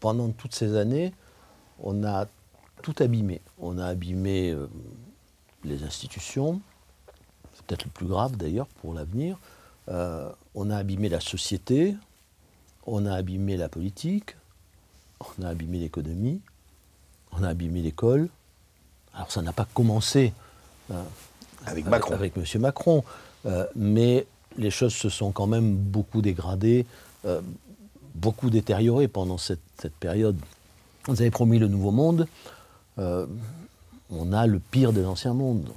pendant toutes ces années, on a tout abîmé. On a abîmé euh, les institutions, c'est peut-être le plus grave d'ailleurs pour l'avenir. Euh, on a abîmé la société, on a abîmé la politique, on a abîmé l'économie, on a abîmé l'école. Alors ça n'a pas commencé euh, avec, Macron. avec M. Macron, mais les choses se sont quand même beaucoup dégradées, beaucoup détériorées pendant cette, cette période. Vous avez promis le nouveau monde. Euh, on a le pire des anciens mondes.